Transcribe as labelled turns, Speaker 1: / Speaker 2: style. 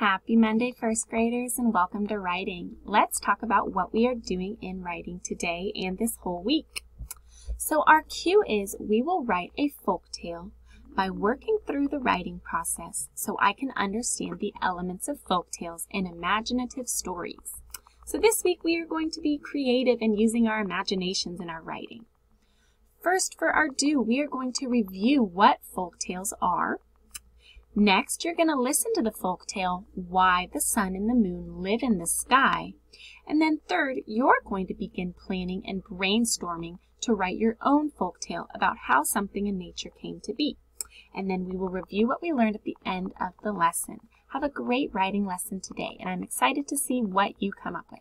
Speaker 1: Happy Monday, first graders, and welcome to writing. Let's talk about what we are doing in writing today and this whole week. So our cue is we will write a folk tale by working through the writing process so I can understand the elements of folk tales and imaginative stories. So this week we are going to be creative and using our imaginations in our writing. First, for our do, we are going to review what folk tales are, Next, you're going to listen to the folk tale, Why the Sun and the Moon Live in the Sky. And then third, you're going to begin planning and brainstorming to write your own folk tale about how something in nature came to be. And then we will review what we learned at the end of the lesson. Have a great writing lesson today, and I'm excited to see what you come up with.